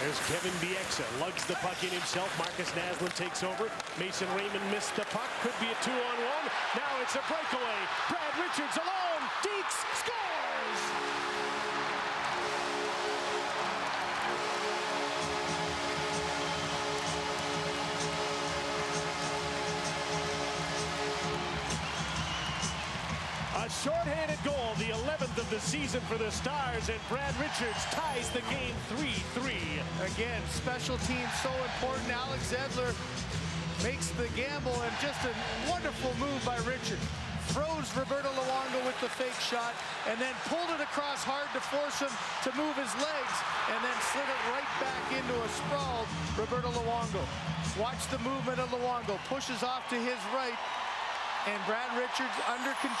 There's Kevin Bieksa, lugs the puck in himself. Markus Naslund takes over. Mason Raymond missed the puck. Could be a two-on-one. Now it's a breakaway. Brad Richards alone. Dekes scores! A shorthanded goal, the 11th of the season for the Stars, and Brad Richards ties the game 3-3. Again, special teams so important. Alex Edler makes the gamble and just a wonderful move by Richard. Throws Roberto Luongo with the fake shot and then pulled it across hard to force him to move his legs and then slid it right back into a sprawled Roberto Luongo. Watch the movement of Luongo. Pushes off to his right and Brad Richards under control.